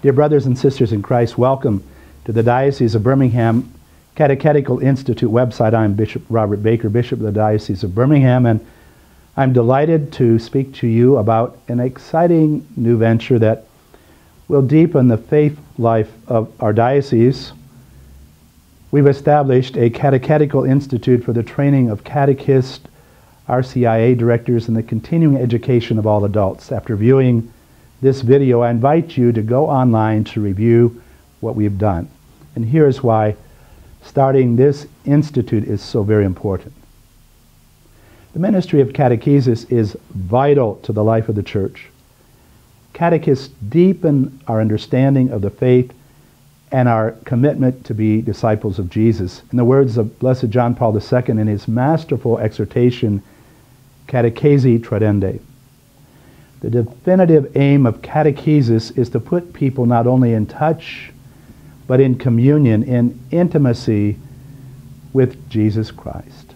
Dear brothers and sisters in Christ, welcome to the Diocese of Birmingham Catechetical Institute website. I'm Bishop Robert Baker, Bishop of the Diocese of Birmingham, and I'm delighted to speak to you about an exciting new venture that will deepen the faith life of our diocese. We've established a catechetical institute for the training of catechists, RCIA directors, and the continuing education of all adults. After viewing this video, I invite you to go online to review what we've done. And here's why starting this institute is so very important. The ministry of catechesis is vital to the life of the church. Catechists deepen our understanding of the faith and our commitment to be disciples of Jesus. In the words of Blessed John Paul II in his masterful exhortation, Catechesi Tradendae, the definitive aim of catechesis is to put people not only in touch, but in communion, in intimacy with Jesus Christ.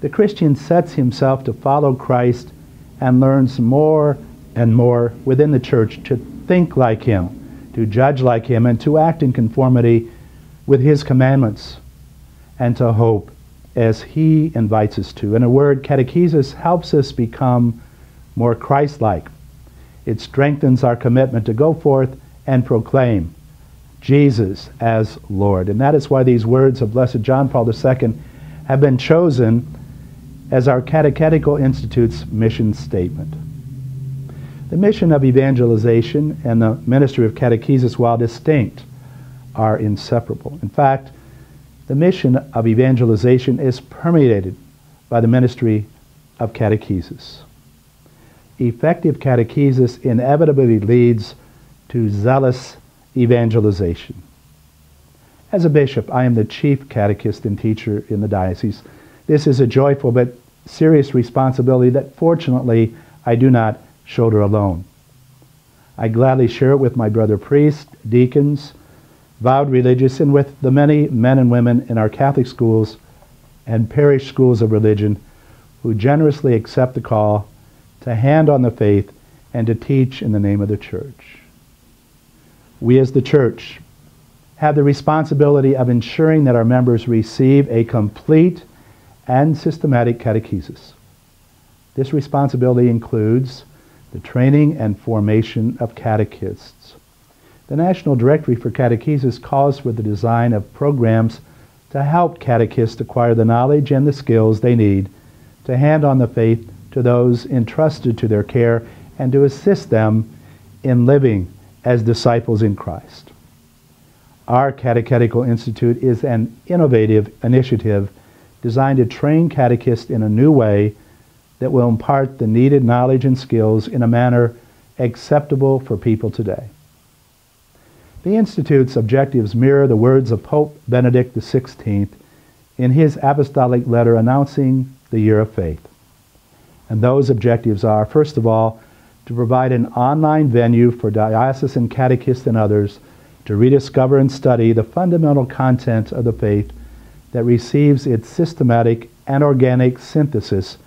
The Christian sets himself to follow Christ and learns more and more within the church to think like him, to judge like him, and to act in conformity with his commandments, and to hope as he invites us to. In a word, catechesis helps us become more Christ like. It strengthens our commitment to go forth and proclaim Jesus as Lord. And that is why these words of Blessed John Paul II have been chosen as our Catechetical Institute's mission statement. The mission of evangelization and the ministry of catechesis, while distinct, are inseparable. In fact, the mission of evangelization is permeated by the ministry of catechesis effective catechesis inevitably leads to zealous evangelization. As a bishop, I am the chief catechist and teacher in the diocese. This is a joyful but serious responsibility that fortunately I do not shoulder alone. I gladly share it with my brother priests, deacons, vowed religious, and with the many men and women in our Catholic schools and parish schools of religion who generously accept the call to hand on the faith, and to teach in the name of the church. We as the church have the responsibility of ensuring that our members receive a complete and systematic catechesis. This responsibility includes the training and formation of catechists. The National Directory for Catechesis calls for the design of programs to help catechists acquire the knowledge and the skills they need to hand on the faith to those entrusted to their care and to assist them in living as disciples in Christ. Our Catechetical Institute is an innovative initiative designed to train catechists in a new way that will impart the needed knowledge and skills in a manner acceptable for people today. The Institute's objectives mirror the words of Pope Benedict XVI in his apostolic letter announcing the year of faith. And those objectives are, first of all, to provide an online venue for diocesan catechists and others to rediscover and study the fundamental content of the faith that receives its systematic and organic synthesis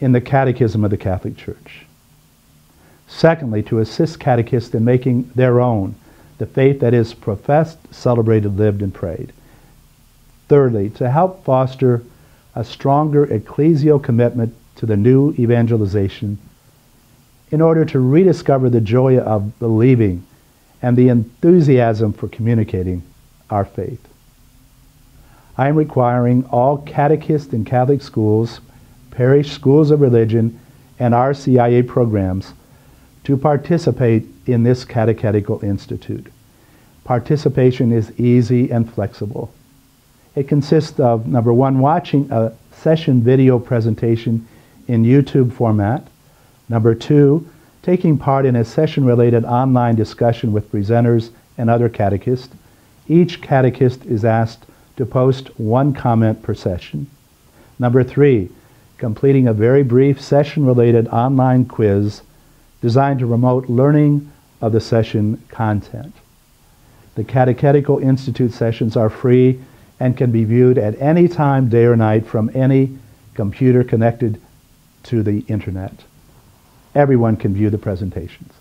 in the Catechism of the Catholic Church. Secondly, to assist catechists in making their own the faith that is professed, celebrated, lived, and prayed. Thirdly, to help foster a stronger ecclesial commitment to the new evangelization in order to rediscover the joy of believing and the enthusiasm for communicating our faith. I am requiring all catechists in Catholic schools, parish schools of religion, and RCIA programs to participate in this catechetical institute. Participation is easy and flexible. It consists of, number one, watching a session video presentation in YouTube format. Number two, taking part in a session-related online discussion with presenters and other catechists. Each catechist is asked to post one comment per session. Number three, completing a very brief session-related online quiz designed to promote learning of the session content. The Catechetical Institute sessions are free and can be viewed at any time, day or night, from any computer connected to the internet. Everyone can view the presentations.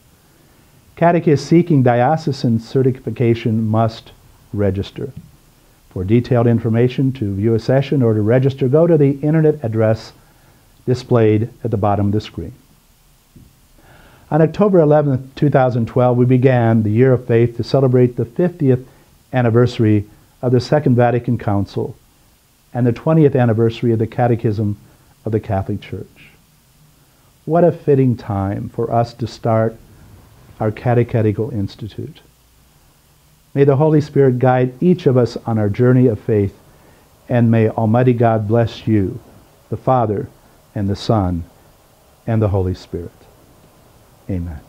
Catechists seeking diocesan certification must register. For detailed information to view a session or to register, go to the internet address displayed at the bottom of the screen. On October 11, 2012, we began the Year of Faith to celebrate the 50th anniversary of the Second Vatican Council and the 20th anniversary of the Catechism of the Catholic Church. What a fitting time for us to start our Catechetical Institute. May the Holy Spirit guide each of us on our journey of faith, and may Almighty God bless you, the Father, and the Son, and the Holy Spirit. Amen.